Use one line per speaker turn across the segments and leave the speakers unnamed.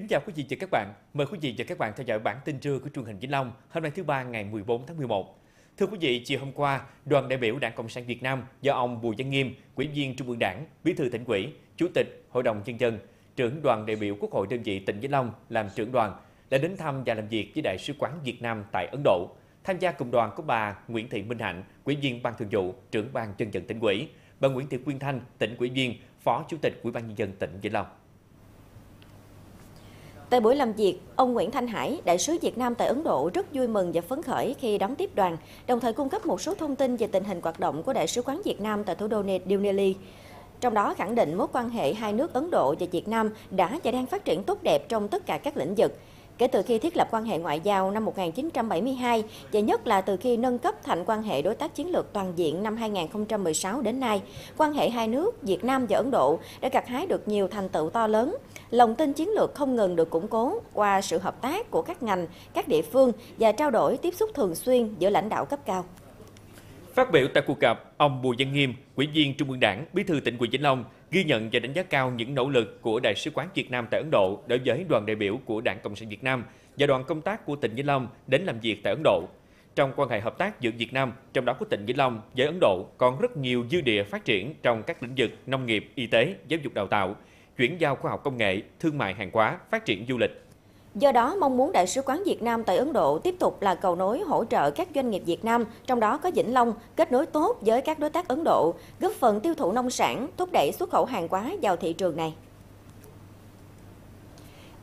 Kính chào quý vị và các bạn. Mời quý vị và các bạn theo dõi bản tin trưa của truyền hình Vĩnh Long hôm nay thứ ba ngày 14 tháng 11. Thưa quý vị, chiều hôm qua, đoàn đại biểu Đảng Cộng sản Việt Nam do ông Bùi Văn Nghiêm, Ủy viên Trung ương Đảng, Bí thư tỉnh ủy, Chủ tịch Hội đồng nhân dân, trưởng đoàn đại biểu Quốc hội đơn vị tỉnh Vĩnh Long làm trưởng đoàn đã đến thăm và làm việc với Đại sứ quán Việt Nam tại Ấn Độ. Tham gia cùng đoàn có bà Nguyễn Thị Minh Hạnh, Ủy viên Ban Thường vụ, trưởng ban dân vận tỉnh ủy, bà Nguyễn Thị Quyên Thanh, tỉnh ủy viên, Phó Chủ tịch Ủy ban nhân dân tỉnh Vĩnh Long.
Tại buổi làm việc, ông Nguyễn Thanh Hải, đại sứ Việt Nam tại Ấn Độ rất vui mừng và phấn khởi khi đón tiếp đoàn, đồng thời cung cấp một số thông tin về tình hình hoạt động của Đại sứ quán Việt Nam tại thủ đô New Delhi. Trong đó khẳng định mối quan hệ hai nước Ấn Độ và Việt Nam đã và đang phát triển tốt đẹp trong tất cả các lĩnh vực, Kể từ khi thiết lập quan hệ ngoại giao năm 1972 và nhất là từ khi nâng cấp thành quan hệ đối tác chiến lược toàn diện năm 2016 đến nay, quan hệ hai nước Việt Nam và Ấn Độ đã gặt hái được nhiều thành tựu to lớn. Lòng tin chiến lược không ngừng được củng cố qua sự hợp tác của các ngành, các địa phương và trao đổi tiếp xúc thường xuyên giữa lãnh đạo cấp cao.
Phát biểu tại cuộc gặp, ông Bùi Văn Nghiêm, Ủy viên Trung ương Đảng, Bí thư tỉnh ủy Vĩnh Long ghi nhận và đánh giá cao những nỗ lực của Đại sứ quán Việt Nam tại Ấn Độ đối với đoàn đại biểu của Đảng Cộng sản Việt Nam và đoàn công tác của tỉnh Vĩnh Long đến làm việc tại Ấn Độ. Trong quan hệ hợp tác giữa Việt Nam, trong đó có tỉnh Vĩnh Long với Ấn Độ còn rất nhiều dư địa phát triển trong các lĩnh vực nông nghiệp, y tế, giáo dục đào tạo, chuyển giao khoa học công nghệ, thương mại hàng hóa, phát triển du lịch,
Do đó, mong muốn Đại sứ quán Việt Nam tại Ấn Độ tiếp tục là cầu nối hỗ trợ các doanh nghiệp Việt Nam, trong đó có Vĩnh Long, kết nối tốt với các đối tác Ấn Độ, góp phần tiêu thụ nông sản, thúc đẩy xuất khẩu hàng hóa vào thị trường này.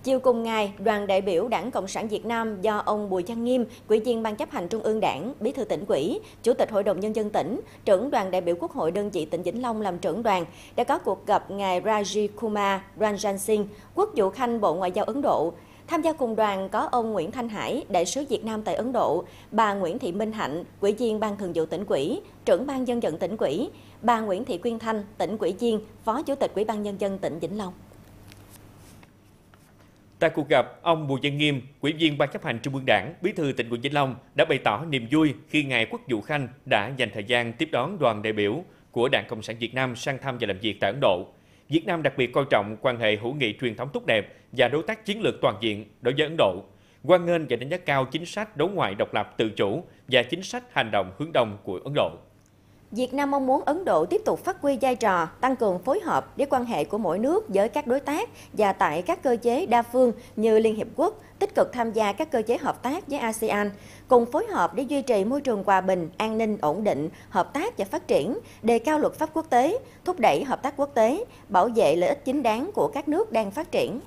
Chiều cùng ngày, đoàn đại biểu Đảng Cộng sản Việt Nam do ông Bùi Văn Nghiêm, Ủy viên Ban chấp hành Trung ương Đảng, Bí thư tỉnh ủy, Chủ tịch Hội đồng Nhân dân tỉnh, trưởng đoàn đại biểu Quốc hội đơn vị tỉnh Vĩnh Long làm trưởng đoàn, đã có cuộc gặp ngài Rajiv Kumar Ranjan Singh, Quốc vụ Khanh Bộ Ngoại giao Ấn Độ, Tham gia cùng đoàn có ông Nguyễn Thanh Hải, đại sứ Việt Nam tại Ấn Độ, bà Nguyễn Thị Minh Hạnh, ủy viên Ban Thường vụ tỉnh ủy, trưởng ban dân vận tỉnh ủy, bà Nguyễn Thị Quyên Thanh, tỉnh ủy viên, phó chủ tịch Ủy ban nhân dân tỉnh Vĩnh Long.
Tại cuộc gặp, ông Bùi Văn Nghiêm, Ủy viên Ban chấp hành Trung ương Đảng, Bí thư tỉnh ủy Vĩnh Long đã bày tỏ niềm vui khi ngài Quốc vụ Khanh đã dành thời gian tiếp đón đoàn đại biểu của Đảng Cộng sản Việt Nam sang thăm và làm việc tại Ấn Độ. Việt Nam đặc biệt coi trọng quan hệ hữu nghị truyền thống tốt đẹp và đối tác chiến lược toàn diện đối với Ấn Độ, quan nghênh và đánh giá cao chính sách đối ngoại độc lập tự chủ và chính sách hành động hướng đông của Ấn Độ.
Việt Nam mong muốn Ấn Độ tiếp tục phát huy vai trò, tăng cường phối hợp để quan hệ của mỗi nước với các đối tác và tại các cơ chế đa phương như Liên Hiệp Quốc, tích cực tham gia các cơ chế hợp tác với ASEAN, cùng phối hợp để duy trì môi trường hòa bình, an ninh, ổn định, hợp tác và phát triển, đề cao luật pháp quốc tế, thúc đẩy hợp tác quốc tế, bảo vệ lợi ích chính đáng của các nước đang phát triển.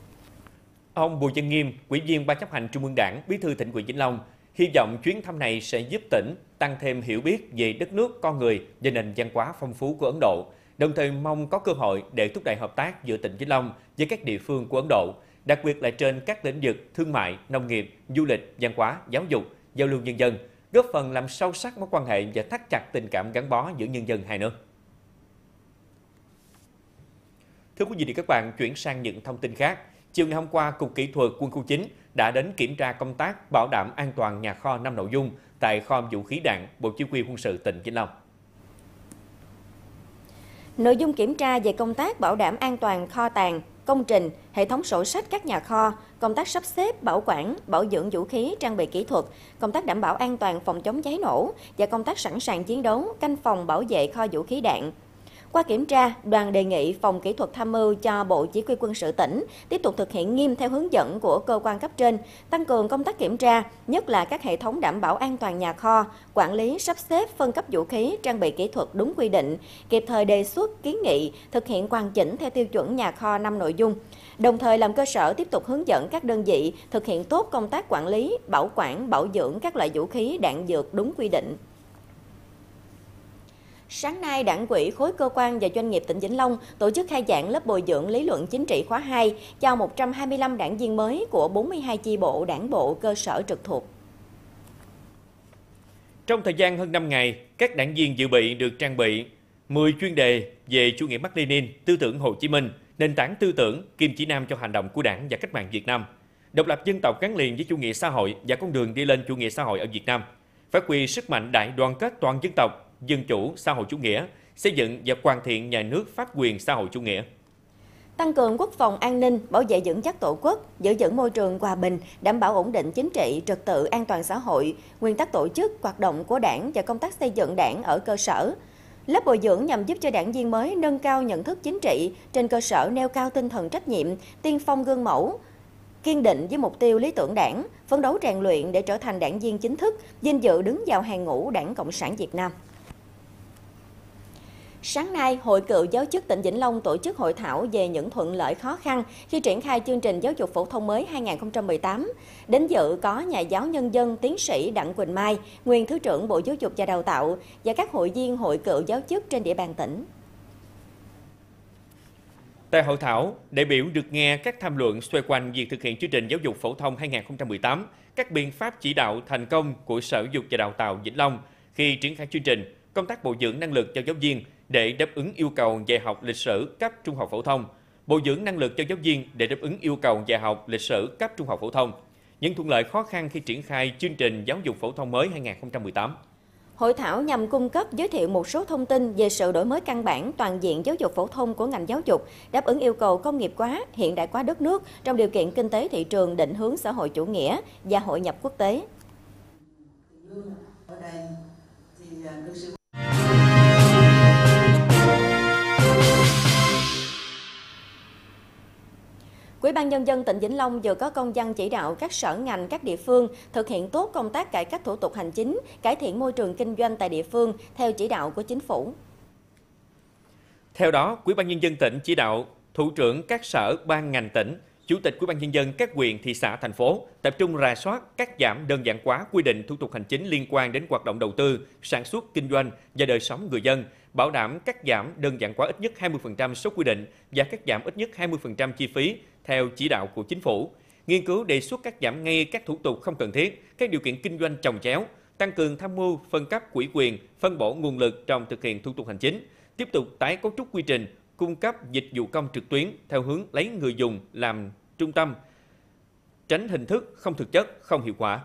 Ông Bùi Văn Nghiêm, Ủy viên Ban chấp hành Trung ương Đảng, Bí thư tỉnh ủy Vĩnh Long, hy vọng chuyến thăm này sẽ giúp tỉnh tăng thêm hiểu biết về đất nước, con người và nền văn hóa phong phú của Ấn Độ, đồng thời mong có cơ hội để thúc đẩy hợp tác giữa tỉnh Vĩnh Long với các địa phương của Ấn Độ, đặc biệt là trên các lĩnh vực thương mại, nông nghiệp, du lịch, văn hóa, giáo dục, giao lưu nhân dân, góp phần làm sâu sắc mối quan hệ và thắt chặt tình cảm gắn bó giữa nhân dân hai nước. Thưa quý vị và các bạn, chuyển sang những thông tin khác. Chiều ngày hôm qua, Cục Kỹ thuật Quân khu 9 đã đến kiểm tra công tác bảo đảm an toàn nhà kho năm nội dung tại kho vũ khí đạn Bộ Chỉ huy quân sự tỉnh Vĩnh Long.
Nội dung kiểm tra về công tác bảo đảm an toàn kho tàng, công trình, hệ thống sổ sách các nhà kho, công tác sắp xếp, bảo quản, bảo dưỡng vũ khí, trang bị kỹ thuật, công tác đảm bảo an toàn phòng chống cháy nổ và công tác sẵn sàng chiến đấu, canh phòng bảo vệ kho vũ khí đạn, qua kiểm tra, đoàn đề nghị Phòng Kỹ thuật tham mưu cho Bộ Chỉ huy quân sự tỉnh tiếp tục thực hiện nghiêm theo hướng dẫn của cơ quan cấp trên, tăng cường công tác kiểm tra, nhất là các hệ thống đảm bảo an toàn nhà kho, quản lý, sắp xếp, phân cấp vũ khí, trang bị kỹ thuật đúng quy định, kịp thời đề xuất, kiến nghị, thực hiện hoàn chỉnh theo tiêu chuẩn nhà kho năm nội dung, đồng thời làm cơ sở tiếp tục hướng dẫn các đơn vị thực hiện tốt công tác quản lý, bảo quản, bảo dưỡng các loại vũ khí, đạn dược đúng quy định. Sáng nay, Đảng ủy khối cơ quan và doanh nghiệp tỉnh Vĩnh Long tổ chức khai giảng lớp bồi dưỡng lý luận chính trị khóa 2 cho 125 đảng viên mới của 42 chi bộ đảng bộ cơ sở trực thuộc.
Trong thời gian hơn 5 ngày, các đảng viên dự bị được trang bị 10 chuyên đề về chủ nghĩa Mác Lênin, tư tưởng Hồ Chí Minh, nền tảng tư tưởng, kim chỉ nam cho hành động của Đảng và cách mạng Việt Nam, độc lập dân tộc gắn liền với chủ nghĩa xã hội và con đường đi lên chủ nghĩa xã hội ở Việt Nam, phát huy sức mạnh đại đoàn kết toàn dân tộc dân chủ, xã hội chủ nghĩa, xây dựng và hoàn thiện nhà nước pháp quyền xã hội chủ nghĩa.
tăng cường quốc phòng an ninh, bảo vệ vững chắc tổ quốc, giữ vững môi trường hòa bình, đảm bảo ổn định chính trị, trật tự an toàn xã hội, nguyên tắc tổ chức, hoạt động của đảng và công tác xây dựng đảng ở cơ sở. Lớp bồi dưỡng nhằm giúp cho đảng viên mới nâng cao nhận thức chính trị, trên cơ sở nêu cao tinh thần trách nhiệm, tiên phong gương mẫu, kiên định với mục tiêu lý tưởng đảng, phấn đấu rèn luyện để trở thành đảng viên chính thức, vinh dự đứng vào hàng ngũ Đảng Cộng sản Việt Nam. Sáng nay, Hội cựu giáo chức tỉnh Vĩnh Long tổ chức hội thảo về những thuận lợi khó khăn khi triển khai chương trình giáo dục phổ thông mới 2018. Đến dự có nhà giáo nhân dân tiến sĩ Đặng Quỳnh Mai, nguyên Thứ trưởng Bộ Giáo dục và Đào tạo và các hội viên hội cựu giáo chức trên địa bàn tỉnh.
Tại hội thảo, đại biểu được nghe các tham luận xoay quanh việc thực hiện chương trình giáo dục phổ thông 2018, các biện pháp chỉ đạo thành công của Sở dục và Đào tạo Vĩnh Long khi triển khai chương trình, công tác bồi dưỡng năng lực cho giáo viên để đáp ứng yêu cầu dạy học lịch sử cấp trung học phổ thông, bồi dưỡng năng lực cho giáo viên để đáp ứng yêu cầu dạy học lịch sử cấp trung học phổ thông, những thuận lợi khó khăn khi triển khai chương trình giáo dục phổ thông mới 2018.
Hội thảo nhằm cung cấp giới thiệu một số thông tin về sự đổi mới căn bản toàn diện giáo dục phổ thông của ngành giáo dục, đáp ứng yêu cầu công nghiệp hóa, hiện đại hóa đất nước trong điều kiện kinh tế thị trường định hướng xã hội chủ nghĩa và hội nhập quốc tế. Ủy ban Nhân dân tỉnh Vĩnh Long vừa có công văn chỉ đạo các sở ngành, các địa phương thực hiện tốt công tác cải cách thủ tục hành chính, cải thiện môi trường kinh doanh tại địa phương theo chỉ đạo của chính phủ.
Theo đó, Ủy ban Nhân dân tỉnh chỉ đạo thủ trưởng các sở ban ngành tỉnh, chủ tịch Ủy ban Nhân dân các huyện, thị xã, thành phố tập trung rà soát, cắt giảm đơn giản hóa quy định thủ tục hành chính liên quan đến hoạt động đầu tư, sản xuất, kinh doanh và đời sống người dân, bảo đảm cắt giảm đơn giản hóa ít nhất 20% số quy định và cắt giảm ít nhất 20% chi phí theo chỉ đạo của chính phủ, nghiên cứu đề xuất cắt giảm ngay các thủ tục không cần thiết, các điều kiện kinh doanh trồng chéo, tăng cường tham mưu phân cấp quỹ quyền, phân bổ nguồn lực trong thực hiện thủ tục hành chính, tiếp tục tái cấu trúc quy trình, cung cấp dịch vụ công trực tuyến theo hướng lấy người dùng làm trung tâm, tránh hình thức không thực chất, không hiệu quả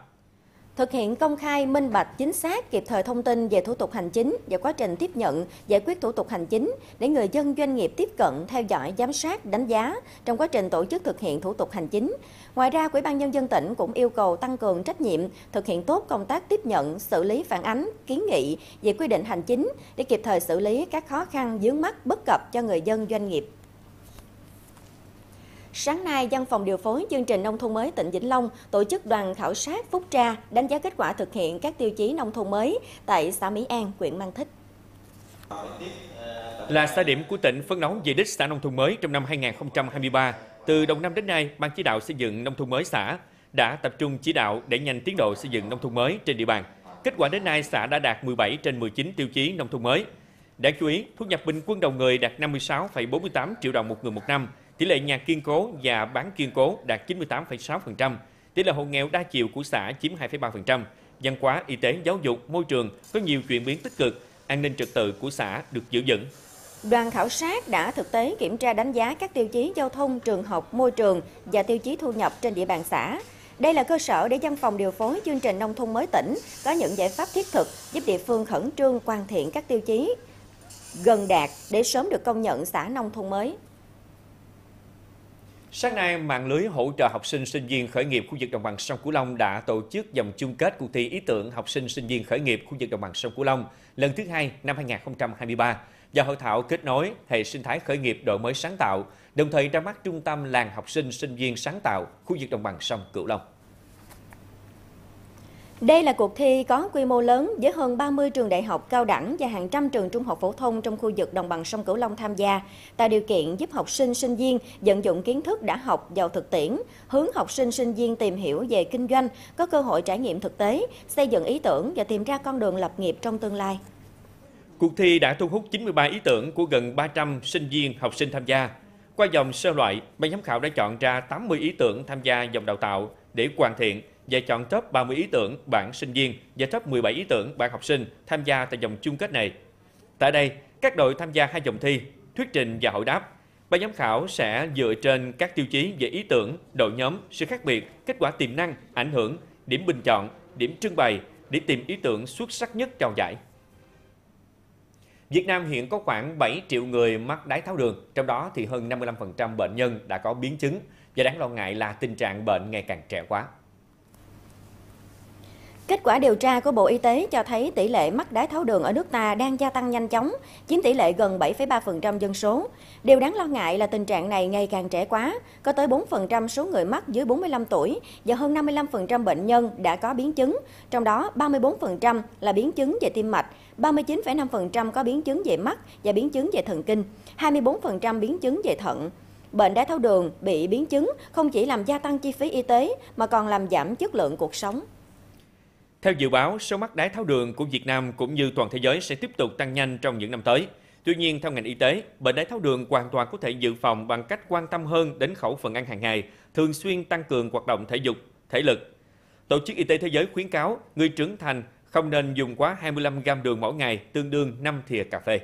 thực hiện công khai, minh bạch, chính xác, kịp thời thông tin về thủ tục hành chính và quá trình tiếp nhận, giải quyết thủ tục hành chính để người dân doanh nghiệp tiếp cận, theo dõi, giám sát, đánh giá trong quá trình tổ chức thực hiện thủ tục hành chính. Ngoài ra, Ủy ban nhân dân tỉnh cũng yêu cầu tăng cường trách nhiệm, thực hiện tốt công tác tiếp nhận, xử lý phản ánh, kiến nghị về quy định hành chính để kịp thời xử lý các khó khăn vướng mắt bất cập cho người dân doanh nghiệp. Sáng nay, Văn phòng điều phối chương trình nông thôn mới tỉnh Vĩnh Long tổ chức đoàn khảo sát phúc tra đánh giá kết quả thực hiện các tiêu chí nông thôn mới tại xã Mỹ An, huyện Mang Thích.
Là xã điểm của tỉnh phấn đấu về đích xã nông thôn mới trong năm 2023. Từ đầu năm đến nay, Ban chỉ đạo xây dựng nông thôn mới xã đã tập trung chỉ đạo để nhanh tiến độ xây dựng nông thôn mới trên địa bàn. Kết quả đến nay, xã đã đạt 17 trên 19 tiêu chí nông thôn mới. Đáng chú ý, thu nhập bình quân đầu người đạt 56,48 triệu đồng một người một năm, Tỷ lệ nhà kiên cố và bán kiên cố đạt 98,6%. Tỷ lệ hộ nghèo đa chiều của xã chiếm 2,3%. Văn hóa, y tế, giáo dục, môi trường có nhiều chuyển biến tích cực. An ninh trật tự của xã được giữ vững.
Đoàn khảo sát đã thực tế kiểm tra đánh giá các tiêu chí giao thông, trường học, môi trường và tiêu chí thu nhập trên địa bàn xã. Đây là cơ sở để văn phòng điều phối chương trình nông thôn mới tỉnh có những giải pháp thiết thực giúp địa phương khẩn trương hoàn thiện các tiêu chí gần đạt để sớm được công nhận xã nông thôn mới.
Sáng nay, mạng lưới hỗ trợ học sinh sinh viên khởi nghiệp khu vực đồng bằng sông Cửu Long đã tổ chức vòng chung kết cuộc thi ý tưởng học sinh sinh viên khởi nghiệp khu vực đồng bằng sông Cửu Long lần thứ hai năm 2023 và hội thảo kết nối hệ sinh thái khởi nghiệp đổi mới sáng tạo, đồng thời ra mắt trung tâm làng học sinh sinh viên sáng tạo khu vực đồng bằng sông Cửu Long.
Đây là cuộc thi có quy mô lớn với hơn 30 trường đại học cao đẳng và hàng trăm trường trung học phổ thông trong khu vực đồng bằng sông Cửu Long tham gia, tạo điều kiện giúp học sinh sinh viên vận dụng kiến thức đã học vào thực tiễn, hướng học sinh sinh viên tìm hiểu về kinh doanh, có cơ hội trải nghiệm thực tế, xây dựng ý tưởng và tìm ra con đường lập nghiệp trong tương lai.
Cuộc thi đã thu hút 93 ý tưởng của gần 300 sinh viên học sinh tham gia. Qua dòng sơ loại, ban giám khảo đã chọn ra 80 ý tưởng tham gia dòng đào tạo để hoàn thiện và chọn top 30 ý tưởng bạn sinh viên và top 17 ý tưởng bạn học sinh tham gia tại vòng chung kết này. Tại đây, các đội tham gia hai vòng thi, thuyết trình và hội đáp. Ban giám khảo sẽ dựa trên các tiêu chí về ý tưởng, đội nhóm, sự khác biệt, kết quả tiềm năng, ảnh hưởng, điểm bình chọn, điểm trưng bày để tìm ý tưởng xuất sắc nhất trao giải. Việt Nam hiện có khoảng 7 triệu người mắc đái tháo đường, trong đó thì hơn 55% bệnh nhân đã có biến chứng và đáng lo ngại là tình trạng bệnh ngày càng trẻ hóa.
Kết quả điều tra của Bộ Y tế cho thấy tỷ lệ mắc đái tháo đường ở nước ta đang gia tăng nhanh chóng, chiếm tỷ lệ gần 7,3% dân số. Điều đáng lo ngại là tình trạng này ngày càng trẻ quá, có tới 4% số người mắc dưới 45 tuổi và hơn 55% bệnh nhân đã có biến chứng, trong đó 34% là biến chứng về tim mạch, 39,5% có biến chứng về mắt và biến chứng về thần kinh, 24% biến chứng về thận. Bệnh đái tháo đường bị biến chứng không chỉ làm gia tăng chi phí y tế mà còn làm giảm chất lượng cuộc sống.
Theo dự báo, số mắc đái tháo đường của Việt Nam cũng như toàn thế giới sẽ tiếp tục tăng nhanh trong những năm tới. Tuy nhiên, theo ngành y tế, bệnh đái tháo đường hoàn toàn có thể dự phòng bằng cách quan tâm hơn đến khẩu phần ăn hàng ngày, thường xuyên tăng cường hoạt động thể dục, thể lực. Tổ chức Y tế Thế giới khuyến cáo người trưởng thành không nên dùng quá 25 gram đường mỗi ngày, tương đương 5 thìa cà phê.